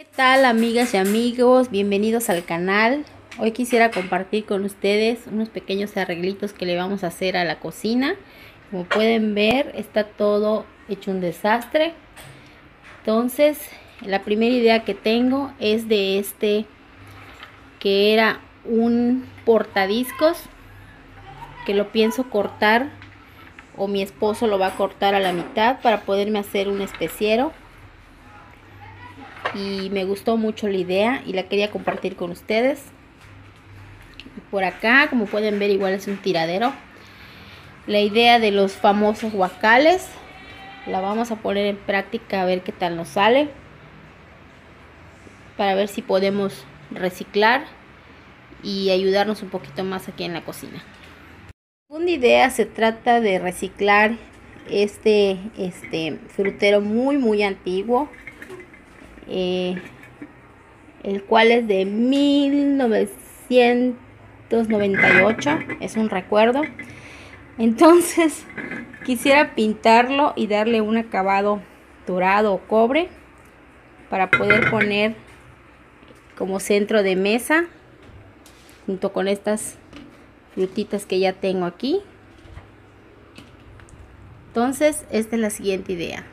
¿Qué tal amigas y amigos? Bienvenidos al canal. Hoy quisiera compartir con ustedes unos pequeños arreglitos que le vamos a hacer a la cocina. Como pueden ver, está todo hecho un desastre. Entonces, la primera idea que tengo es de este que era un portadiscos que lo pienso cortar o mi esposo lo va a cortar a la mitad para poderme hacer un especiero y me gustó mucho la idea y la quería compartir con ustedes. Por acá, como pueden ver, igual es un tiradero. La idea de los famosos guacales la vamos a poner en práctica a ver qué tal nos sale. Para ver si podemos reciclar y ayudarnos un poquito más aquí en la cocina. Una idea se trata de reciclar este, este frutero muy muy antiguo eh, el cual es de 1998, es un recuerdo. Entonces quisiera pintarlo y darle un acabado dorado o cobre para poder poner como centro de mesa junto con estas frutitas que ya tengo aquí. Entonces, esta es la siguiente idea.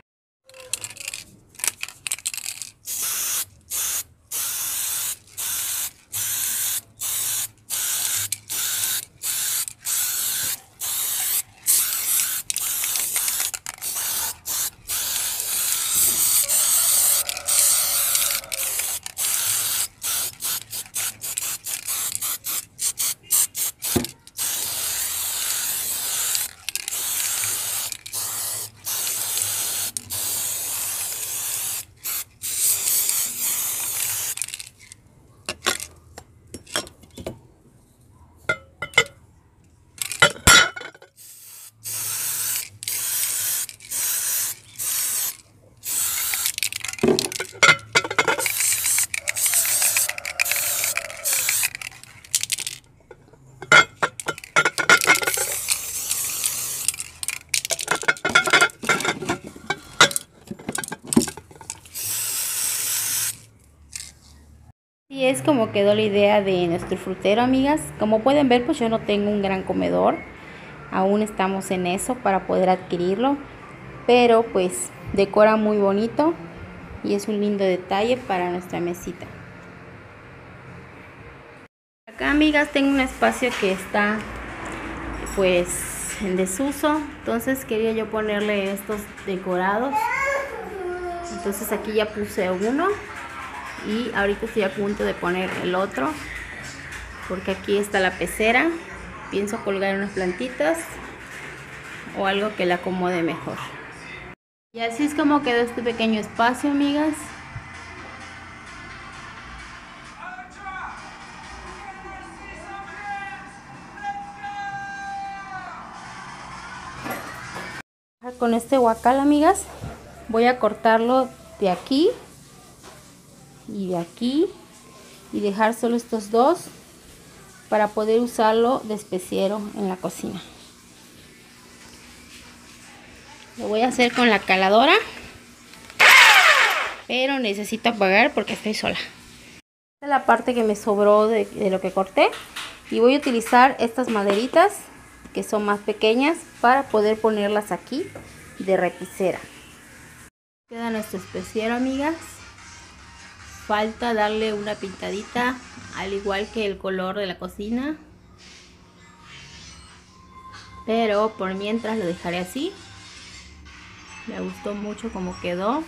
Es como quedó la idea de nuestro frutero, amigas. Como pueden ver, pues yo no tengo un gran comedor. Aún estamos en eso para poder adquirirlo. Pero pues decora muy bonito y es un lindo detalle para nuestra mesita. Acá, amigas, tengo un espacio que está pues en desuso. Entonces quería yo ponerle estos decorados. Entonces aquí ya puse uno y ahorita estoy a punto de poner el otro porque aquí está la pecera. Pienso colgar unas plantitas o algo que la acomode mejor. Y así es como quedó este pequeño espacio amigas. Con este guacal amigas voy a cortarlo de aquí y de aquí y dejar solo estos dos para poder usarlo de especiero en la cocina. Lo voy a hacer con la caladora pero necesito apagar porque estoy sola. Esta es la parte que me sobró de, lo que corté y voy a utilizar estas maderitas que son más pequeñas para poder ponerlas aquí de repisera. Queda nuestro especiero amigas falta darle una pintadita al igual que el color de la cocina. Pero por mientras lo dejaré así. Me gustó mucho como quedó